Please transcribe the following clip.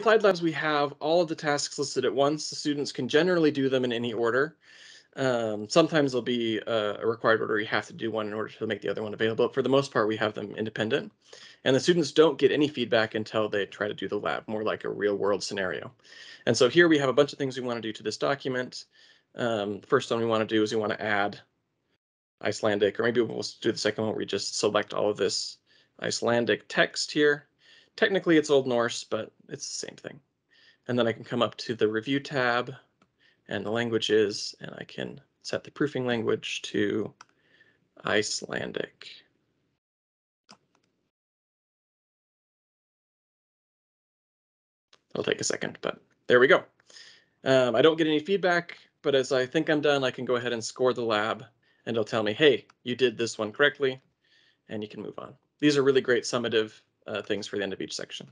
Applied Labs, we have all of the tasks listed at once. The students can generally do them in any order. Um, sometimes there'll be a, a, required order. You have to do one in order to make the other one available. But for the most part, we have them independent. And the students don't get any feedback until they try to do the lab, more like a real world scenario. And so here we have a bunch of things we want to do to this document. Um, first one we want to do is we want to add Icelandic, or maybe we'll do the second one where we just select all of this Icelandic text here. Technically it's Old Norse, but it's the same thing. And then I can come up to the review tab and the languages, and I can set the proofing language to Icelandic. It'll take a second, but there we go. Um, I don't get any feedback, but as I think I'm done, I can go ahead and score the lab and it'll tell me, hey, you did this one correctly, and you can move on. These are really great summative uh, things for the end of each section.